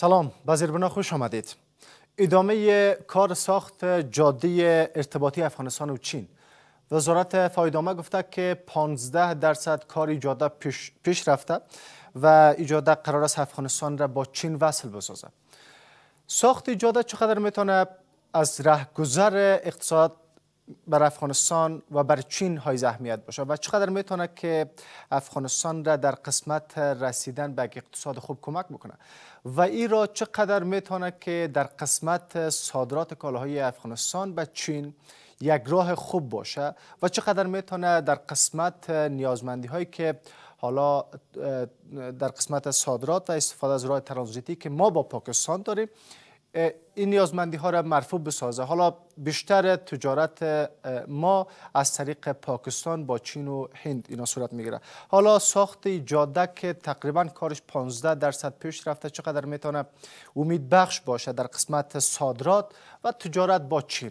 سلام وزیر بنا خوش آمدید ادامه کار ساخت جاده ارتباطی افغانستان و چین وزارت فایدامه گفته که 15 درصد کار جاده پیش, پیش رفته و ایجاده قرار است افغانستان را با چین وصل بسازد ساخت جاده چقدر میتونه از رهگذر اقتصاد بر افغانستان و بر چین های زحمیت باشه و چقدر میتونه که افغانستان را در قسمت رسیدن به اقتصاد خوب کمک بکنه و این را چقدر میتونه که در قسمت صادرات کالاهای افغانستان به چین یک راه خوب باشه و چقدر میتونه در قسمت نیازمندی هایی که حالا در قسمت صادرات و استفاده از راه ترانزیتی که ما با پاکستان داریم این نیازمندی ها را مرفوع بسازه حالا بیشتر تجارت ما از طریق پاکستان با چین و هند اینا صورت میگیره حالا ساخت جاده که تقریبا کارش 15 درصد پیش رفته چقدر میتونه امید بخش باشه در قسمت صادرات و تجارت با چین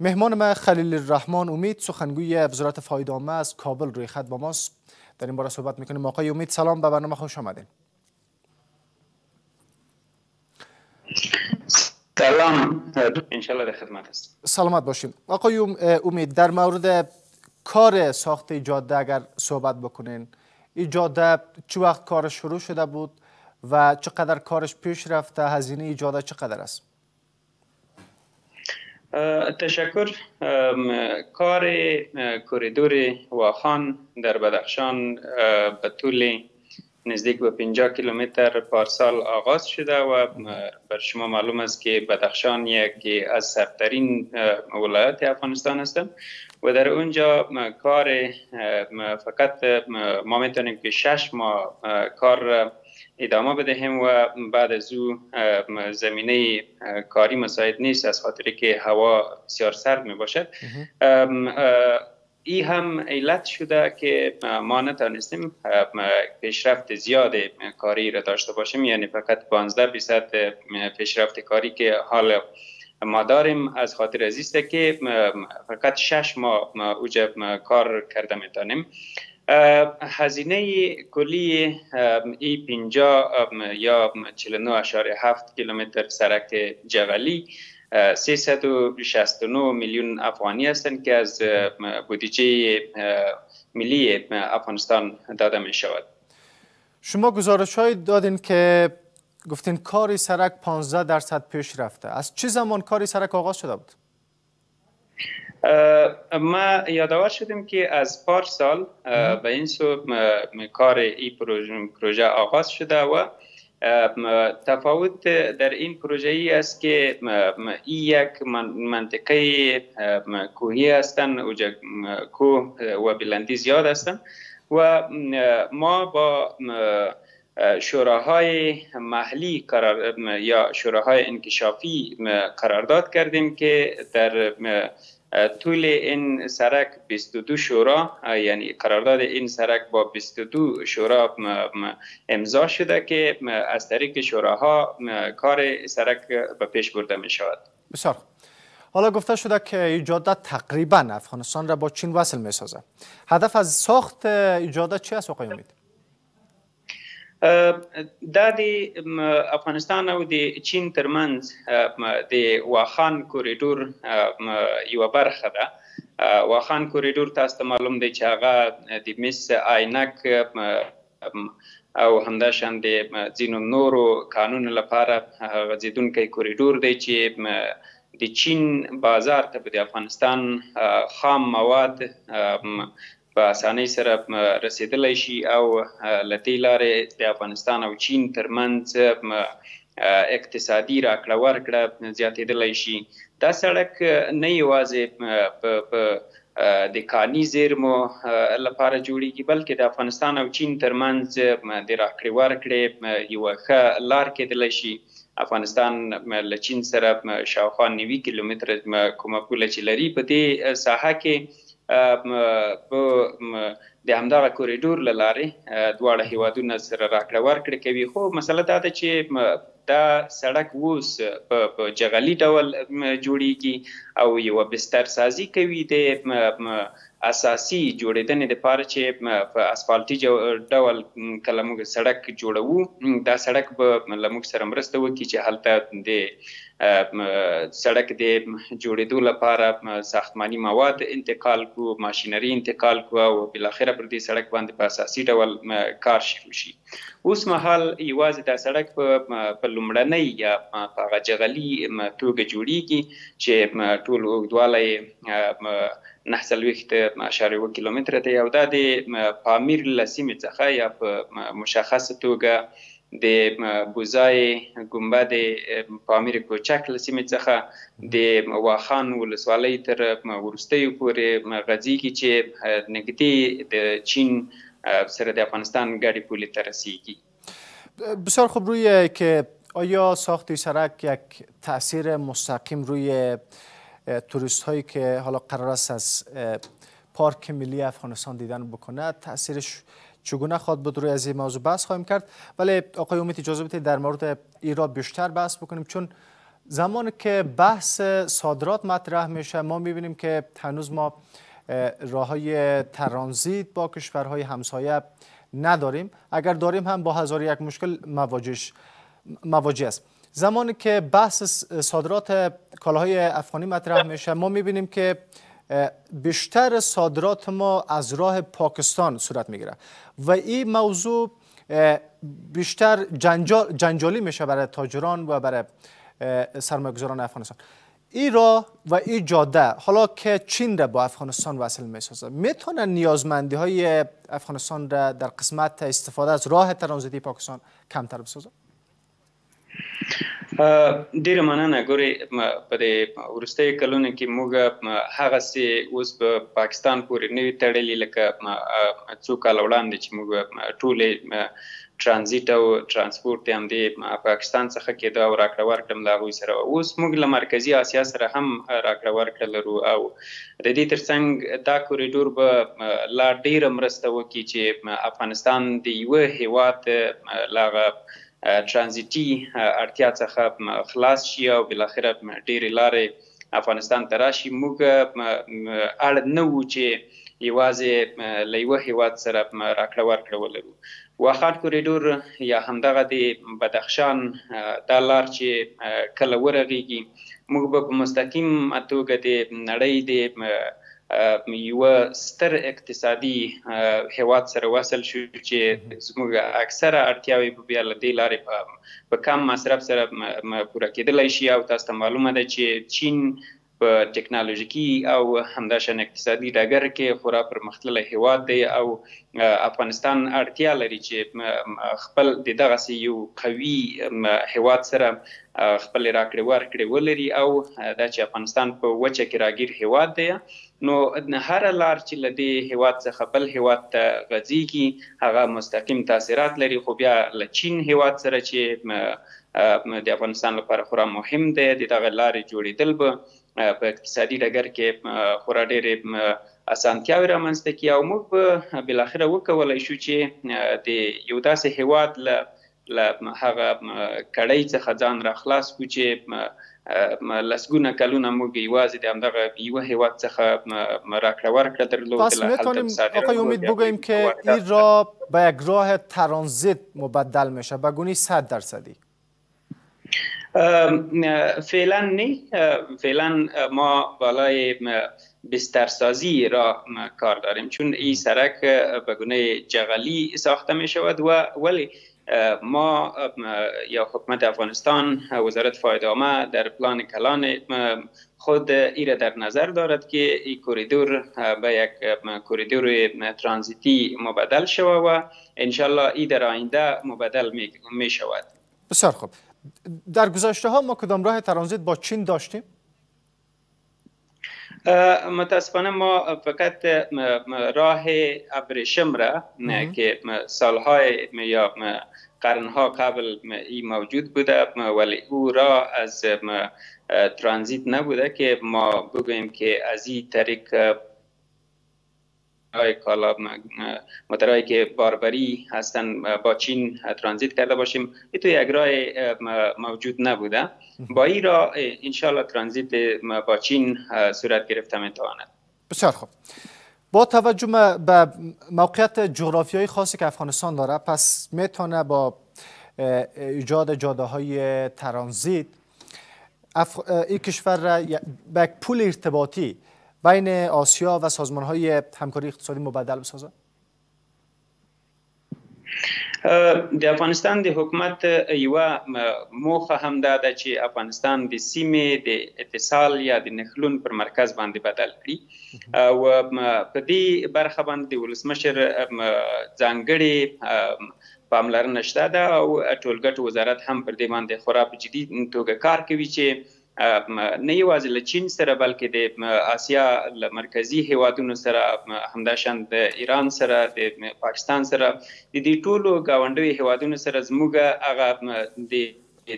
مهمان ما خلیل الرحمن امید سخنگوی وزارت فایده از کابل روی خط با ماست در این باره صحبت میکنیم آقای امید سلام به برنامه خوش آمدین سلام انشالله در خدمت است سلامت باشیم آقای امید در مورد کار ساخت جاده اگر صحبت بکنین این جاده چه وقت کارش شروع شده بود و چقدر کارش پیش رفته هزینه ای جاده چقدر است تشکر کار کوریدور واخان در بدخشان به طول نزدیک به پنجاه کیلومتر پارسال آغاز شده و بر شما معلوم است که بدخشان یکی از سردترین ولایات افغانستان است و در اونجا کار فقط ما میتوانیم که شش ماه کار ادامه بدهیم و بعد از او زمینه کاری مساعد نیست از خاطر که هوا بسیار سرد می باشد ای هم علت شده که ما نتانستیم پیشرفت زیاد کاری را داشته باشیم یعنی فقط 15 بیصد پیشرفت کاری که حال ما داریم از خاطر ازیسته که فقط شش ماه اوجه کار کرده میتانیم هزینه کلی ای پنجاه یا چهل و نه اعشاریه هفت کیلومتر سرک جغلی سه صد و شصت و نه میلیون افغانی است که از بودجه ملی افغانستان داده می شود. شما گزارشهایی دادین که گفتین کار سرک 15 درصد پیش رفته از چه زمان کار سرک آغاز شده بود؟ ما یادآور شدیم که از پار سال به این سو کار ای پروژه آغاز شده و تفاوت در این پروژه ای است که ای یک منطقه کوهی است کوه و بلندی زیاد است و ما با شوراهای محلی قرار یا شوراهای انکشافی قرارداد کردیم که در طول این سرک 22 شورا یعنی قرارداد این سرک با 22 شورا امضا شده که از طریق شوراها کار سرک به پیش برده می شود بسیار خوب حالا گفته شده که این جاده تقریبا افغانستان را با چین وصل می سازه هدف از ساخت این جاده چی است آقای امید دا د افغانستان او د چین ترمنځ د واخان کوریډور یوه برخه ده واخان کوریډور تاسو ته معلوم دی چې هغه د مس عینک او همداشان د ځینو نورو کانونو لپاره غځېدونکی کوریډور دی چې د چین بازار ته به د افغانستان خام مواد په اسانۍ سره رسېدلای شي او له دې لارې د افغانستان او چین ترمنځ اقتصادي راکړه ورکړه زیاتېدلای شي. دا سړک نه یوازې د کاني زېرمو لپاره جوړېږي، بلکې د افغانستان او چین ترمنځ د راکړې ورکړې یوه ښه لار کېدلای شي. افغانستان له چین سره شاوخوا نوي کیلومتره کومه پوله چې لري، په دې ساحه کې په د همدغه کوریډور له لارې دواړه هېوادونه سره راکړه ورکړه کوي، خو مسله دا ده چې دا سړک اوس په جغلي ډول جوړېږي او یوه بستر سازي کوي د اساسي جوړېدنې لپاره چې په اسفالټي ډول کله موږ سړک جوړوو دا سړک به له موږ سره مرسته وکړي چې هلته د سړک دې جوړېدو لپاره ساختماني مواد انتقال کړو، ماشینري انتقال کړو او بالاخره پر دې سړک باندې په اساسي ډول کار شروع شي. اوس مهال یوازې دا سړک په لومړنۍ یا په هغه جغلي توګه جوړېږي چې ټول اوږدوالی یې نهه څلوېښت اعشاریه اووه کیلومتره دی او دا د پامیر له سیمې څخه یا په مشخصه توګه د بوزای ګنبد پامیر کوچک له سیمې څخه د واخان ولسوالۍ تر وروستیو پورې غځېږي چې نږدې د چین سره د افغانستان ګډې پولې ته رسېږي. بسیار خوب روی که آیا ساخت سرک یک تاثیر مستقیم روی توریست هایی که حالا قرار است از پارک ملی افغانستان دیدن بکنه تاثیرش چگونه خواد بود روی از این موضوع بحث خواهیم کرد ولی آقای امید اجازه بدید در مورد ایران بیشتر بحث بکنیم چون زمانی که بحث صادرات مطرح میشه ما میبینیم که هنوز ما راه های ترانزیت با کشورهای همسایه نداریم اگر داریم هم با هزار یک مشکل مواجهش مواجه است زمانی که بحث صادرات کالاهای افغانی مطرح میشه ما میبینیم که بیشتر صادرات ما از راه پاکستان صورت میگیره و این موضوع بیشتر جنجال جنجالی میشه برای تاجران و برای سرمایه‌گذاران افغانستان این راه و این جاده حالا که چین را با افغانستان وصل میسازه میتونن میتونه نیازمندی های افغانستان را در قسمت استفاده از راه ترانزیتی پاکستان کمتر بسازد ډېره مننه، ګورې په دې وروستیو کلونو کې موږ هغسې اوس په پاکستان پورې نه یو تړلي لکه څو کاله وړاندې چې موږ ټولې ټرانزیټ او ټرانسپورټ د همدې پاکستان څخه کېده او راکړه ورکړه هم له هغوی سره وه. اوس موږ له مرکزي اسیا سره هم راکړه ورکړه لرو او د دې تر څنګ دا کوریډور به لا ډېره مرسته وکړي چې افغانستان د یوه هېواد له هغه ترانزیتي اړتیا څخه خلاص شي او بالاخره ډېرې لارې افغانستان ته راشي. موږ اړ نه وو چې یوازې له یوه هېواد سره راکړه ورکړه ولرو. واخان کوریډور یا همدغه د بدخشان دا لار چې کله ورغېږي، موږ به په مستقیم توګه د نړۍ د یوه ستر اقتصادي هېواد سره وصل شو چې زموږ اکثره اړتیاوې به بیا له دې لارې په کم مصرف سره پوره کېدلی شي او تاسو ته معلومه ده چې چین په ټکنالوژیکي او همداشان اقتصادي ډګر کې خورا پرمختللی هېواد دی او افغانستان اړتیا لري چې خپل د دغسې یو قوي هېواد سره خپلې راکړې ورکړې ولري او دا چې افغانستان په وچه کې راګیر هېواد دی نو هره لار چې له دې هېواد څخه بل هېواد ته غځېږي هغه مستقیم تاثیرات لري خو بیا له چین هېواد سره چې د افغانستان لپاره خورا مهم دی د دغه لارې جوړېدل به په اقتصادي ډګر کې خورا ډېرې اسانتیاوې رامنځته کړي او موږ به بالاخره وکولی شو چې د یو داسې هېواد له له هغه کړۍ څخه ځان را خلاص کړو چې لسګونه کلونه موږ یوازې د همدغه یوه هېواد څخه راکړه ورکړه درلوده. پس میتوانیم آقای امید بگوییم که این راه به یک راه ترانزیت مبدل میشه به گونی صد درصدی؟ فعلا نی فعلا ما بالای بسترسازی را کار داریم چون ای سرک بگونه جغلی ساخته می شود و ولی ما یا حکومت افغانستان وزارت فایده عامه در پلان کلان خود ای را در نظر دارد که ای کوریدور به یک کوریدور ترانزیتی مبدل شود و انشاءالله ای در آینده مبدل می شود. بسیار خوب در گذشته ها ما کدام راه ترانزیت با چین داشتیم متاسفانه ما فقط راه ابریشم را که سالهای یا قرنها قبل ای موجود بوده ولی او را از ترانزیت نبوده که ما بگوییم که از این طریق های کالا مترایی که باربری هستن با چین ترانزیت کرده باشیم این توی یک راه موجود نبوده با این را انشالله ترانزیت با چین صورت گرفته میتواند بسیار خوب با توجه به موقعیت جغرافیایی خاصی که افغانستان داره پس میتونه با ایجاد جاده های ترانزیت اف... این کشور را به یک پول ارتباطی بین آسیا و سازمان های همکاری اقتصادی مبدل بسازد؟ د افغانستان د حکومت یوه موخه هم دا ده چې افغانستان د سیمې د اتصال یا د نښلون پر مرکز باندې بدل کړي او په دې برخه باندې د ولسمشر ځانګړي پاملرنه شته ده او ټولګټو وزارت هم پر دې باندې خورا په جدي توګه کار کوي چې نه یوازې له چین سره بلکې د اسیا له مرکزي هېوادونو سره همداشان د ایران سره د پاکستان سره د دې ټولو ګاونډیو هېوادونو سره زموږ هغه د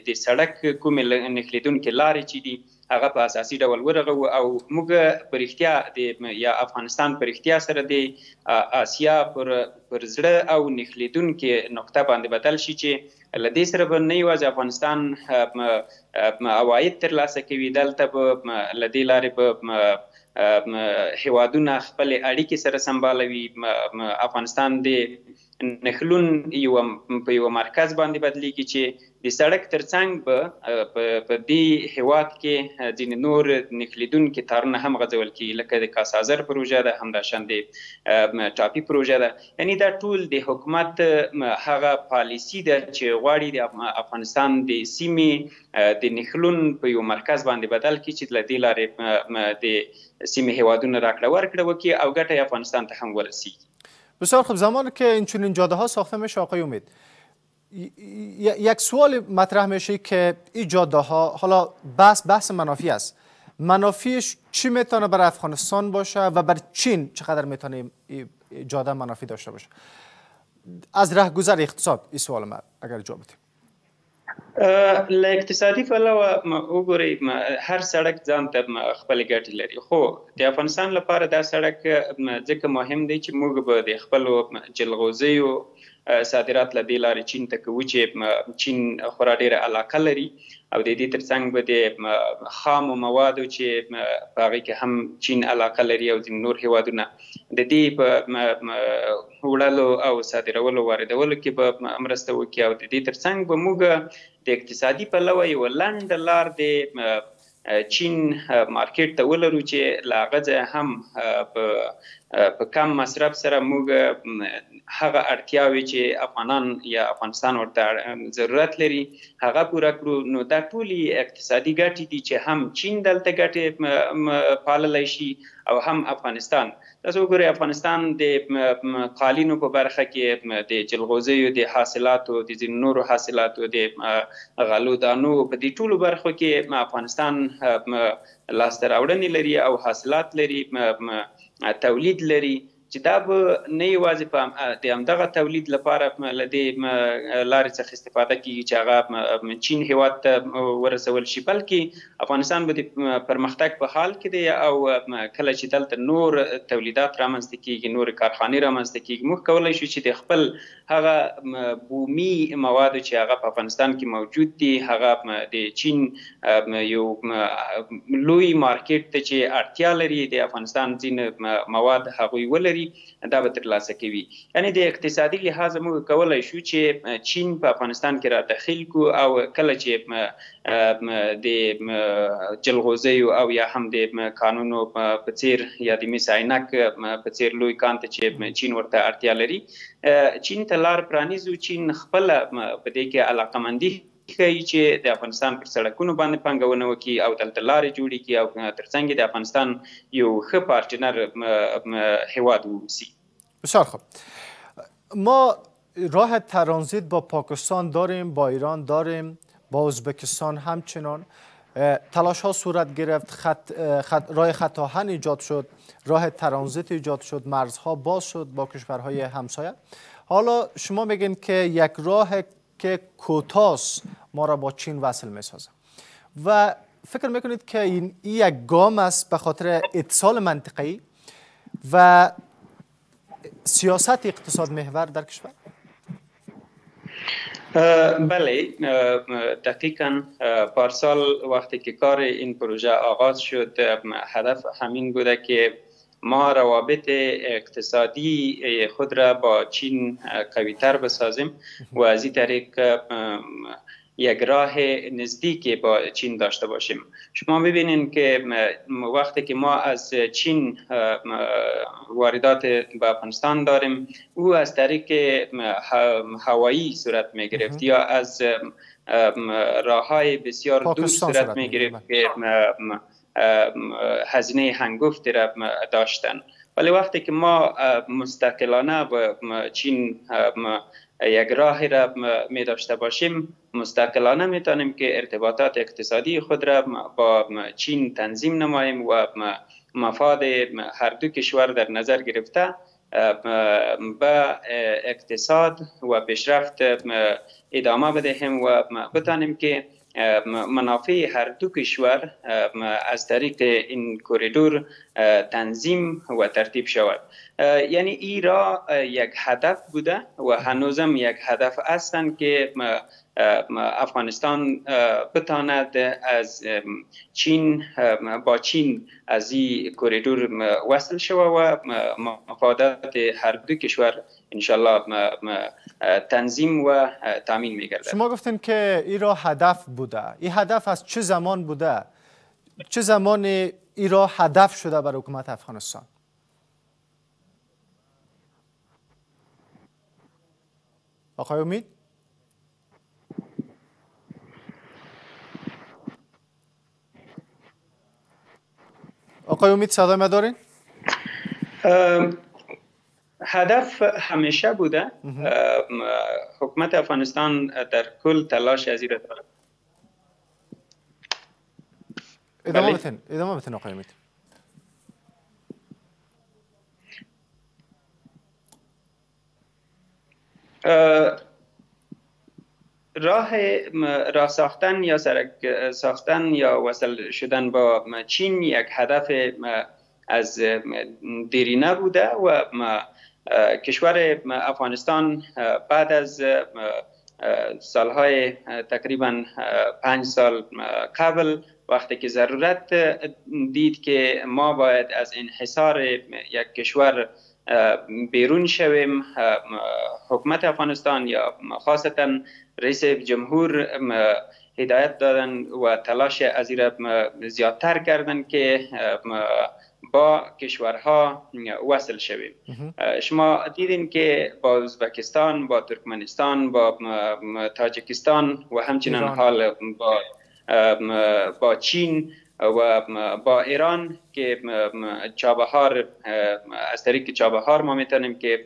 د سړک کومې نښلېدونکې لارې چې دي هغه په اساسي ډول ورغوو او موږ په رښتیا د یا افغانستان په رښتیا سره د اسیا پر پر زړه او نښلېدونکې نقطه باندې بدل شي چې له دې سره به نه یوازې افغانستان عواید ترلاسه کوي دلته به له دې لارې به هېوادونه خپلې اړیکې سره سمبالوي افغانستان د نښلون یوه په یوه مرکز باندې بدلیږي چې د سړک تر څنګ به په دې هیواد کې ځینې نور نښلیدونکي تارونه هم غځول کیږي لکه د کاسازر پروژه ده همداشان د ټاپي پروژه ده یعنی دا ټول د حکومت هغه پالیسی ده چې غواړي د افغانستان د سیمې د نښلون په یو مرکز باندې بدل کړي چې له دې لارې د سیمې هیوادونه راکړه ورکړه وکړي او ګټه افغانستان ته هم ورسیږي بسیار خوب زمان که این چنین جاده ها ساخته میشه آقای امید یک سوال مطرح میشه که این جاده ها حالا بحث بحث منافی است منافیش چی میتونه بر افغانستان باشه و بر چین چقدر میتونه جاده منافی داشته باشه از رهگذر اقتصاد این سوال من اگر جواب بدیم له اقتصادي پلوه وګورئ هر سړک ځان ته خپلې ګټې لري خو د افغانستان لپاره دا سړک ځکه مهم دی چې موږ به د خپلو جلغوزیو صادرات له دې لارې چین ته کوو چې چین خورا ډېره علاقه لري او د دې ترڅنګ به د خامو موادو چې په هغې کې هم چین علاقه لري او ځینې نور هېوادونه د دې په وړلو او صادرولو واردولو کې به مرسته وکړي او د دې تر څنګ به موږ د اقتصادي پلوه یوه لنډه لار د چین مارکیټ ته ولرو چې له هغه ځایه هم په کم مصرف سره موږ هغه اړتیاوې چې افغانان یا افغانستان ورته ضرورت لري هغه پوره کړو نو دا ټولې اقتصادي ګټې دي چې هم چین دلته ګټې پاللی شي او هم افغانستان تاسو وګورئ افغانستان د قالینو په برخه کې د جلغوزیو د حاصلاتو، د ځینو نورو حاصلاتو، د غلو دانو په دې ټولو برخو کې افغانستان لاسته راوړنې لري او حاصلات لري، تولید لري چې دا به نه یوازې په د همدغه تولید لپاره له دې لارې څخه استفاده کېږي چې هغه چین هېواد ته ورسول شي، بلکې افغانستان به د پرمختګ په حال کې دی او کله چې دلته نور تولیدات رامنځته کېږي، نورې کارخانې رامنځته کېږي، موږ کولای شو چې د خپل هغه بومي موادو چې هغه په افغانستان کې موجود دي، هغه د چین یو لوی مارکېټ ته چې اړتیا لري، د افغانستان ځینې مواد هغوی ولري دا به ترلاسه کوي یعنی د اقتصادي لحاظه موږ کولای شو چې چین په افغانستان کې را دخیل کو او کله چې د جلغوزیو او یا هم د کانونو په څیر یا د میس عینک په څیر لوی کان ته چې چین ورته اړتیا لري چین ته لار پرانیزو چین خپله په دې کې علاقمندي ښيي چې د افغانستان پر سړکونو باندې پانګونه وکړي او دلته لارې جوړې کړي او تر څنګ یې د افغانستان یو ښه پارټنر هېواد واوسي. بسیار خوب ما راه ترانزیت با پاکستان داریم با ایران داریم با ازبکستان همچنان تلاش ها صورت گرفت خط، خط، راه خط آهن ایجاد شد راه ترانزیت ایجاد شد مرزها باز شد با کشورهای همسایه حالا شما میگین که یک راه که کوتاس ما را با چین وصل می سازه و فکر میکنید که این ای یک گام است به خاطر اتصال منطقی و سیاست اقتصاد محور در کشور بله دقیقا پارسال وقتی که کار این پروژه آغاز شد هدف همین بوده که ما روابط اقتصادی خود را با چین قوی تر بسازیم و از این طریق یک راه نزدیک با چین داشته باشیم شما ببینین که وقتی که ما از چین واردات به افغانستان داریم او از طریق هوایی صورت می گرفت یا از راه های بسیار دور صورت می گرفت هزینه هنگفتی را داشتند ولی وقتی که ما مستقلانه و چین یک راهی را می داشته باشیم مستقلانه می توانیم که ارتباطات اقتصادی خود را با چین تنظیم نماییم و مفاد هر دو کشور در نظر گرفته به اقتصاد و پیشرفت ادامه بدهیم و بتوانیم که منافع هر دو کشور از طریق این کوریدور تنظیم و ترتیب شود یعنی ای را یک هدف بوده و هنوزم یک هدف هستند که افغانستان بتاند از چین با چین از این کوریدور وصل شود و مفادات هر دو کشور انشالله تنظیم و تامین میگرده شما گفتین که ای را هدف بوده این هدف از چه زمان بوده چه زمان ای را هدف شده بر حکومت افغانستان آقای امید آقای امید صدای ما دارین هدف همیشه بوده حکومت افغانستان در کل تلاش از داره ادامه بله. بتن ادامه بتن آقای امید راه راه ساختن یا سرک ساختن یا وصل شدن با چین یک هدف از دیرینه بوده و کشور افغانستان بعد از سالهای تقریبا پنج سال قبل وقتی که ضرورت دید که ما باید از انحصار یک کشور بیرون شویم حکومت افغانستان یا خاصتا رئیس جمهور هدایت دادن و تلاش ازی را زیادتر کردن که با کشورها وصل شویم شما دیدین که با ازبکستان با ترکمنستان با تاجکستان و همچنان حال با چین و با ایران که چابهار از طریق چابهار ما میتوانیم که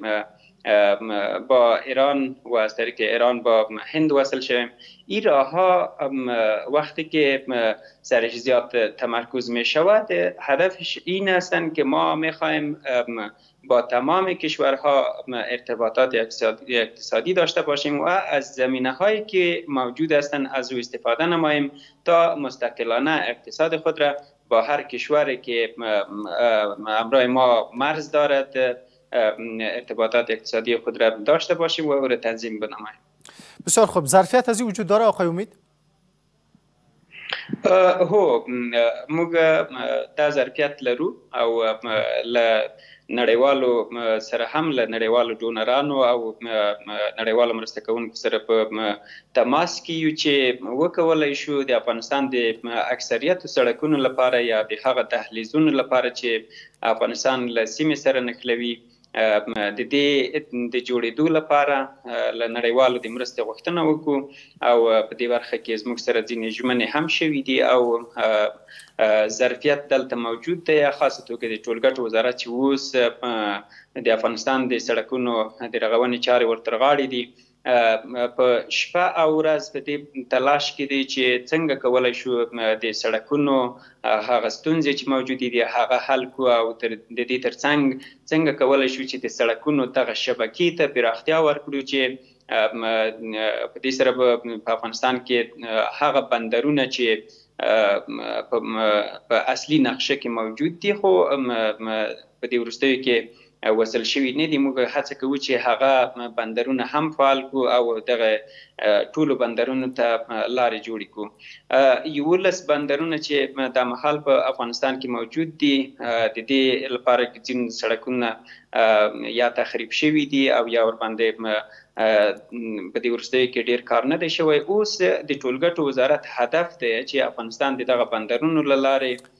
با ایران و از طریق ایران با هند وصل شویم این راه ها وقتی که سرش زیاد تمرکز میشود هدفش این هستند که ما میخواهیم با تمام کشورها ارتباطات اقتصادی داشته باشیم و از زمینه هایی که موجود هستند از او استفاده نماییم تا مستقلانه اقتصاد خود را با هر کشوری که همراه ما مرز دارد ارتباطات اقتصادی خود را داشته باشیم و او را تنظیم بنماییم. بسیار خوب ظرفیت از این وجود داره آقای امید؟ هو، موږ دا ظرفیت لرو او له نړیوالو سره هم له نړیوالو ډونرانو او نړیوالو مرسته کوونکو سره په تماس کې یو چې وکولای شو د افغانستان د اکثریت سړکونو لپاره یا د هغه دهلیزونو لپاره چې افغانستان له سیمې سره نښلوي، د دې د جوړېدو لپاره له نړیوالو د مرستې غوښتنه وکړو او په دې برخه کې زموږ سره ځینې ژمنې هم شوي دي او ظرفیت دلته موجود دی خاصه توګه د ټولګټو وزارت چې اوس د افغانستان د سړکونو د رغونې چارې ورترغاړې دي په شپه او ورځ په دې تلاش کې دي چې څنګه کولای شو د سړکونو هغه ستونزې چې موجودې دي هغه حل کړو او تر د دې ترڅنګ څنګه کولای شو چې د سړکونو دغه شبکې ته پراختیا ورکړو چې په دې سره به په افغانستان کې هغه بندرونه چې په اصلي نقشه کې موجود دي خو په دې وروستیو کې وصل شوي نه دي، موږ هڅه کوو چې هغه بندرونه هم فعال کړو او دغه ټولو بندرونو ته لارې جوړې کړو. یوولس بندرونه چې دا مهال په افغانستان کې موجود دي، د دې لپاره ځینې سړکونه یا تخریب شوي دي او یا ورباندې په دې وروستیو کې ډېر کار نه دی شوی. اوس د ټولګټو وزارت هدف دی چې افغانستان د دغه بندرونو له لارې،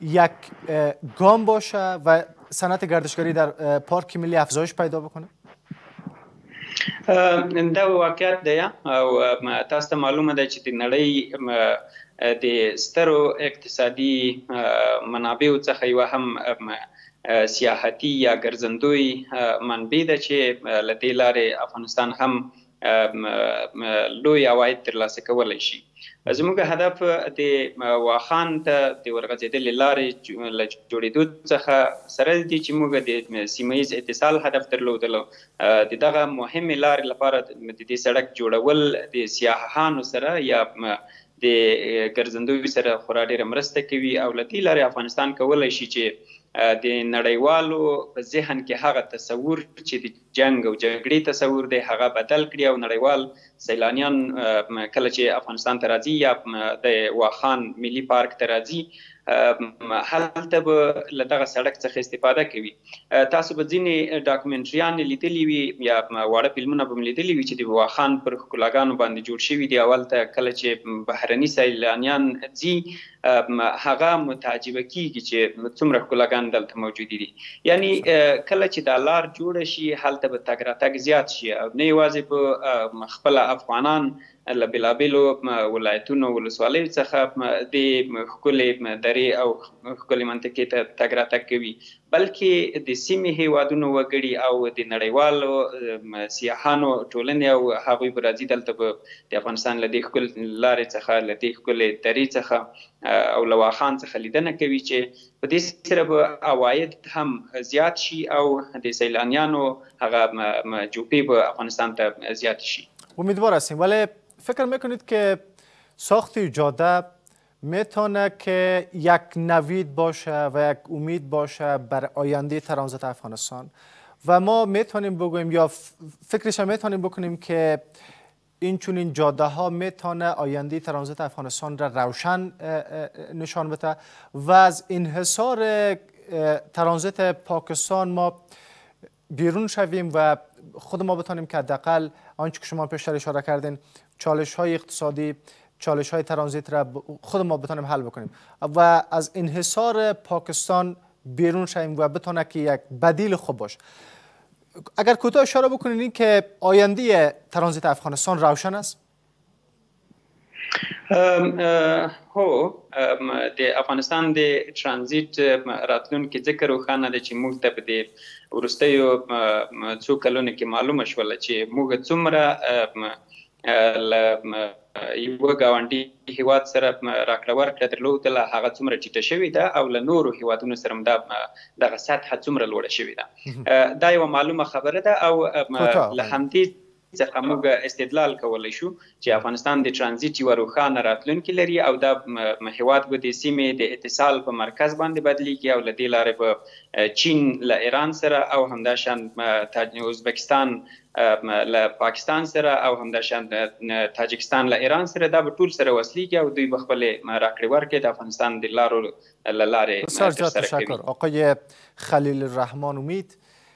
یک گام باشه و صنعت گردشگری در پارک ملی افزایش پیدا بکنه دا واقعیت دی او تاسو ته معلومه ده چې د نړۍ د سترو اقتصادي منابعو څخه یوه هم سیاحتي یا ګرځندوی منبع ده چې له دې لارې افغانستان هم لوی عواید ترلاسه کولی شي. زموږ هدف د واخان ته د ورغځېدلې لارې له جوړېدو څخه سره له دې چې موږ د سیمه ییز اتصال هدف درلودلو، د دغه مهمې لارې لپاره د دې سړک جوړول د سیاحانو سره یا د ګرځندوی سره خورا ډېره مرسته کوي او له دې لارې افغانستان کولی شي چې د نړیوالو په ذهن کې هغه تصور چې د جنګ او جګړې تصور دی هغه بدل کړي او نړیوال سیلانیان کله چې افغانستان ته راځي یا د واخان ملي پارک ته راځي هلته به له دغه سړک څخه استفاده کوي تاسو به ځینې ډاکومنټریانې لیدلي وي یا واړه فلمونه به لیدلي وي چې د واخان پر ښکلاګانو باندې جوړ شوي دي او هلته کله چې بهرني سیلانیان ځي هغه متعجبه کیږي چې څومره ښکلاګانې دلته موجودې دي یعنی کله چې دا لار جوړه شي هلته به تګ راتګ زیات شي او نه یوازې په خپله افغانان له بېلابېلو ولایتونو ولسوالیو څخه دې ښکلې درې او ښکلې منطقې ته تګ راتګ کوي بلکې د سیمې هېوادونو وګړي او د نړیوالو سیاحانو ټولنې او هغوی به راځي دلته به د افغانستان له دې ښکلې لارې څخه، له دې ښکلې درې څخه او له واخان څخه لیدنه کوي چې په دې سره به عواید هم زیات شي او د سیلانیانو هغه جوپې به افغانستان ته زیاتې شي. امیدوار هستیم ولی فکر میکنید که ساخت جاده میتونه که یک نوید باشه و یک امید باشه بر آینده ترانزیت افغانستان و ما میتونیم بگویم یا فکرش میتونیم بکنیم که این چونین جاده ها میتونه آینده ترانزیت افغانستان را روشن نشان بده و از انحصار ترانزیت پاکستان ما بیرون شویم و خود ما بتانیم که حداقل آنچه که شما پیشتر اشاره کردین چالش های اقتصادی چالش های ترانزیت را خود ما بتانیم حل بکنیم و از انحصار پاکستان بیرون شویم و بتانه که یک بدیل خوب باش اگر کوتاه اشاره بکنین این که آینده ترانزیت افغانستان روشن است هو د افغانستان د ترانزیت راتلونکي ځکه روښانه دی چې موږ ته په دې وروستیو څو کلونو کې معلومه شوله چې موږ څومره له یوه ګاونډي هیواد سره راکړه ورکړه درلودله هغه څومره ټیټه شوې ده او له نورو هیوادونو سره هم دا دغه سطحه څومره لوړه شوې ده دا یوه معلومه خبره ده او له همدې څخه موږ استدلال کولی شو چې افغانستان د ترانزیت یوه روښانه راتلونکې لري او دا هېواد به د سیمې د اتصال په مرکز باندې بدلېږي او له دې لارې به چین له ایران سره او همداشان ازبکستان له پاکستان سره او همداشان تاجکستان له ایران سره دا به ټول سره وصلېږي او دوی به خپلې راکړې ورکړې د افغانستان د لارو له لارې ترسره کوي. بسیار زیات تشکر آقای خلیل الرحمن امید.